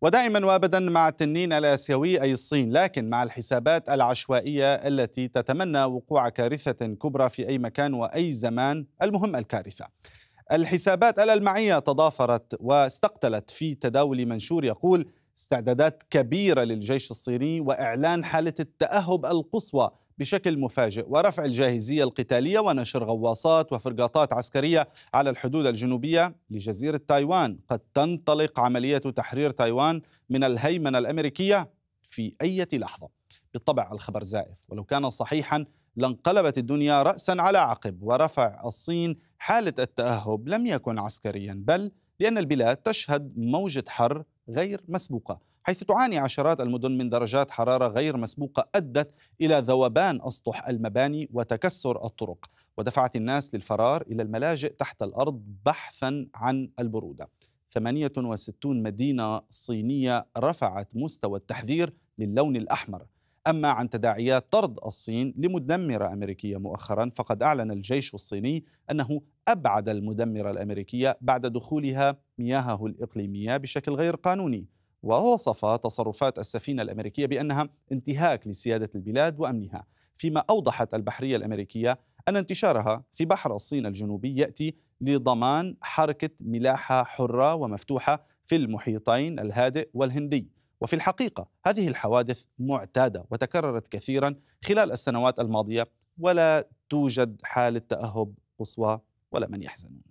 ودائما وابدا مع التنين الآسيوي أي الصين، لكن مع الحسابات العشوائية التي تتمنى وقوع كارثة كبرى في أي مكان وأي زمان، المهم الكارثة. الحسابات الألمعية تضافرت واستقتلت في تداول منشور يقول استعدادات كبيرة للجيش الصيني وإعلان حالة التأهب القصوى بشكل مفاجئ ورفع الجاهزية القتالية ونشر غواصات وفرقاطات عسكرية على الحدود الجنوبية لجزيرة تايوان. قد تنطلق عملية تحرير تايوان من الهيمنة الأمريكية في أي لحظة. بالطبع الخبر زائف. ولو كان صحيحا لانقلبت الدنيا رأسا على عقب ورفع الصين حالة التأهب لم يكن عسكريا بل لأن البلاد تشهد موجة حر غير مسبوقة حيث تعاني عشرات المدن من درجات حرارة غير مسبوقة أدت إلى ذوبان أسطح المباني وتكسر الطرق ودفعت الناس للفرار إلى الملاجئ تحت الأرض بحثا عن البرودة. 68 مدينة صينية رفعت مستوى التحذير للون الأحمر. أما عن تداعيات طرد الصين لمدمرة أمريكية مؤخرا فقد أعلن الجيش الصيني أنه أبعد المدمرة الأمريكية بعد دخولها مياهه الإقليمية بشكل غير قانوني. ووصف تصرفات السفينة الأمريكية بأنها انتهاك لسيادة البلاد وأمنها. فيما أوضحت البحرية الأمريكية أن انتشارها في بحر الصين الجنوبي يأتي لضمان حركة ملاحة حرة ومفتوحة في المحيطين الهادئ والهندي. وفي الحقيقة هذه الحوادث معتادة وتكررت كثيرا خلال السنوات الماضية ولا توجد حالة تأهب قصوى ولا من يحزنون.